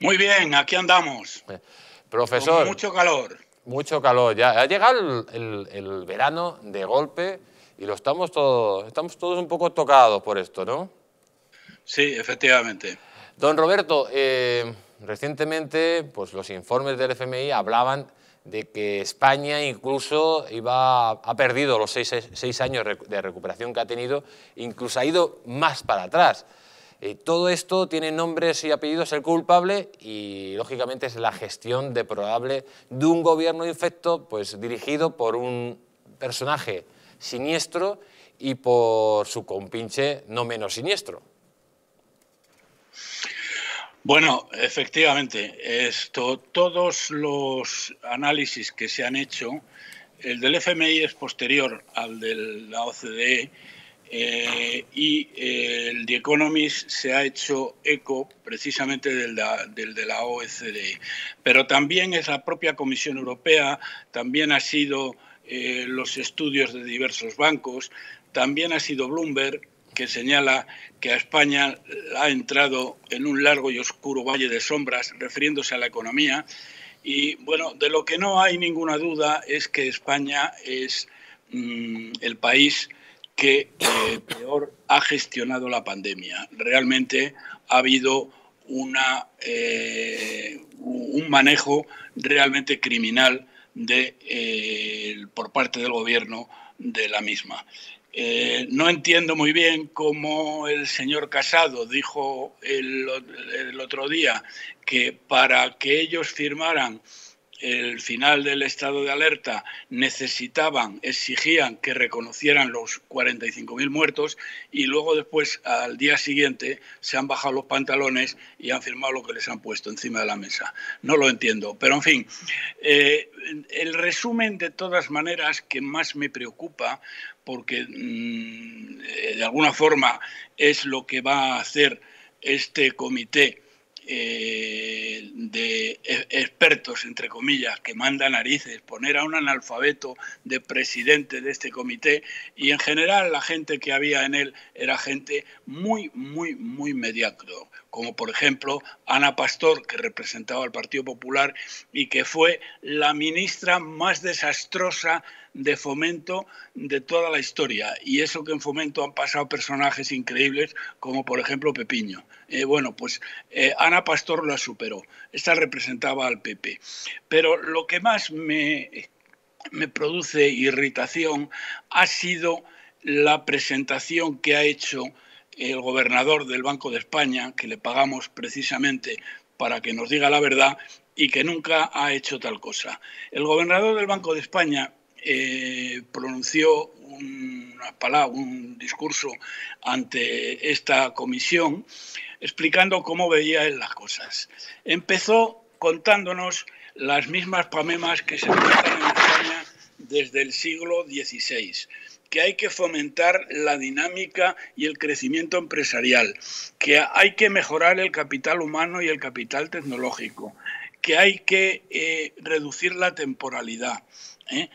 Muy bien, aquí andamos. Profesor. Con mucho calor. Mucho calor. Ya ha llegado el, verano de golpe y lo estamos todos, estamos todos un poco tocados por esto, ¿no? Sí, efectivamente. Don Roberto, eh, recientemente pues los informes del FMI hablaban de que España incluso iba, ha perdido los seis años de recuperación que ha tenido, incluso ha ido más para atrás. Eh, todo esto tiene nombres y apellidos el culpable y lógicamente es la gestión de probable de un gobierno infecto pues, dirigido por un personaje siniestro y por su compinche no menos siniestro. Bueno, efectivamente, esto, todos los análisis que se han hecho, el del FMI es posterior al de la OCDE eh, y eh, el The Economist se ha hecho eco precisamente del, de la OECD. Pero también es la propia Comisión Europea, también ha sido eh, los estudios de diversos bancos, también ha sido Bloomberg que señala que a España ha entrado en un largo y oscuro valle de sombras refiriéndose a la economía. Y bueno, de lo que no hay ninguna duda es que España es mm, el país que eh, peor ha gestionado la pandemia. Realmente ha habido una, eh, un manejo realmente criminal de, eh, por parte del gobierno de la misma. no entiendo muy bien cómo el señor Casado dijo el, el otro día que para que ellos firmaran el final del estado de alerta necesitaban, exigían que reconocieran los 45.000 muertos y luego después, al día siguiente, se han bajado los pantalones y han firmado lo que les han puesto encima de la mesa. No lo entiendo, pero en fin, eh, el resumen de todas maneras que más me preocupa, porque mm, de alguna forma es lo que va a hacer este comité, eh, de e, expertos, entre comillas, que manda narices, poner a un analfabeto de presidente de este comité y en general la gente que había en él era gente muy, muy, muy mediocre, como por ejemplo Ana Pastor, que representaba al Partido Popular y que fue la ministra más desastrosa de fomento de toda la historia. Y eso que en fomento han pasado personajes increíbles, como por ejemplo Pepiño. Eh, bueno, pues eh, Ana Pastor la superó. Esta representaba al PP. Pero lo que más me, me produce irritación ha sido la presentación que ha hecho el gobernador del Banco de España, que le pagamos precisamente para que nos diga la verdad y que nunca ha hecho tal cosa. El gobernador del Banco de España eh, pronunció una palabra, un discurso ante esta comisión explicando cómo veía él las cosas. Empezó contándonos las mismas pamemas que se encuentran en España desde el siglo XVI que hay que fomentar la dinámica y el crecimiento empresarial, que hay que mejorar el capital humano y el capital tecnológico, que hay que eh, reducir la temporalidad, ¿eh?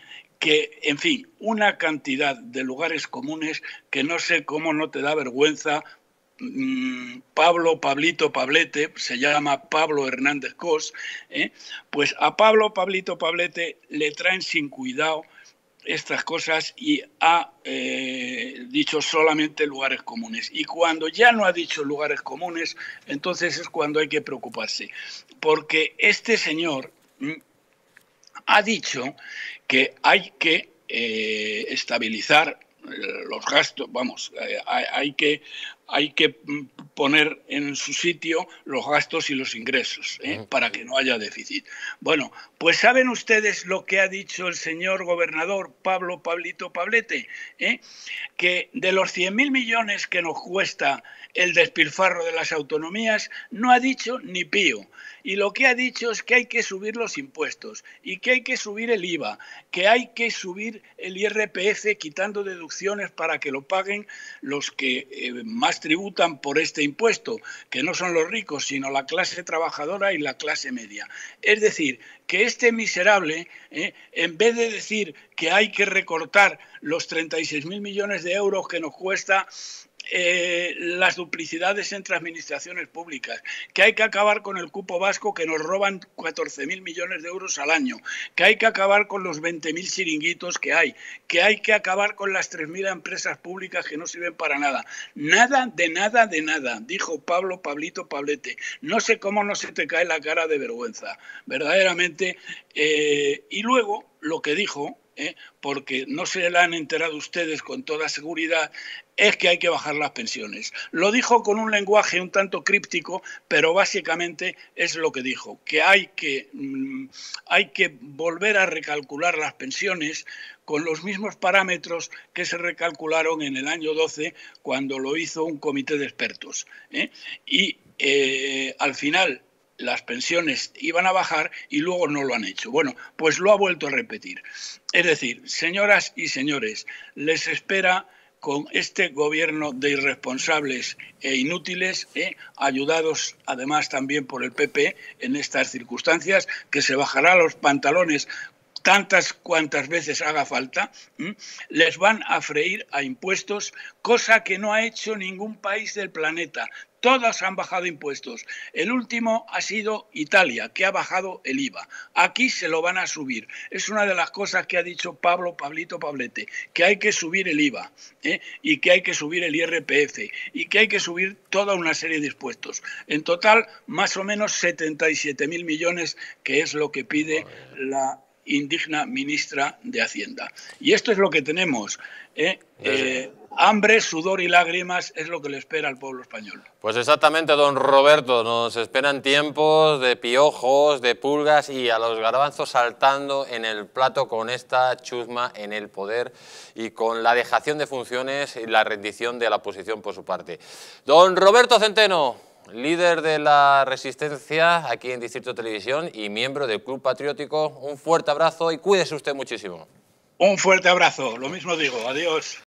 Que, en fin, una cantidad de lugares comunes que no sé cómo no te da vergüenza. Mm, Pablo, Pablito, Pablete, se llama Pablo Hernández Cos, ¿eh? pues a Pablo, Pablito, Pablete le traen sin cuidado estas cosas y ha eh, dicho solamente lugares comunes. Y cuando ya no ha dicho lugares comunes, entonces es cuando hay que preocuparse. Porque este señor mm, ha dicho que hay que eh, estabilizar eh, los gastos, vamos, eh, hay, que, hay que poner en su sitio los gastos y los ingresos para que no haya déficit. Bueno, pues saben ustedes lo que ha dicho el señor gobernador Pablo Pablito Pablete, que de los 100.000 millones que nos cuesta el despilfarro de las autonomías, no ha dicho ni pío. Y lo que ha dicho es que hay que subir los impuestos y que hay que subir el IVA, que hay que subir el IRPF quitando deducciones para que lo paguen los que eh, más tributan por este impuesto, que no son los ricos, sino la clase trabajadora y la clase media. Es decir, que este miserable, eh, en vez de decir que hay que recortar los 36.000 millones de euros que nos cuesta eh, las duplicidades entre administraciones públicas, que hay que acabar con el cupo vasco que nos roban 14.000 millones de euros al año, que hay que acabar con los 20.000 chiringuitos que hay, que hay que acabar con las 3.000 empresas públicas que no sirven para nada. Nada de nada de nada, dijo Pablo Pablito Pablete. No sé cómo no se te cae la cara de vergüenza, verdaderamente. Eh, y luego lo que dijo ¿eh? porque no se le han enterado ustedes con toda seguridad, es que hay que bajar las pensiones. Lo dijo con un lenguaje un tanto críptico, pero básicamente es lo que dijo, que hay que, mm, hay que volver a recalcular las pensiones con los mismos parámetros que se recalcularon en el año 12 cuando lo hizo un comité de expertos. ¿eh? Y eh, al final las pensiones iban a bajar y luego no lo han hecho. Bueno, pues lo ha vuelto a repetir. Es decir, señoras y señores, les espera con este gobierno de irresponsables e inútiles, eh, ayudados además también por el PP en estas circunstancias, que se bajará los pantalones tantas cuantas veces haga falta, les van a freír a impuestos, cosa que no ha hecho ningún país del planeta. Todas han bajado impuestos. El último ha sido Italia, que ha bajado el IVA. Aquí se lo van a subir. Es una de las cosas que ha dicho Pablo Pablito Pablete, que hay que subir el IVA ¿eh? y que hay que subir el IRPF y que hay que subir toda una serie de impuestos. En total, más o menos 77 mil millones, que es lo que pide la indigna ministra de Hacienda. Y esto es lo que tenemos. ¿eh? Eh, hambre, sudor y lágrimas es lo que le espera al pueblo español. Pues exactamente, don Roberto, nos esperan tiempos de piojos, de pulgas y a los garbanzos saltando en el plato con esta chusma en el poder y con la dejación de funciones y la rendición de la oposición por su parte. Don Roberto Centeno, líder de la Resistencia aquí en Distrito Televisión y miembro del Club Patriótico. Un fuerte abrazo y cuídese usted muchísimo. Un fuerte abrazo, lo mismo digo, adiós.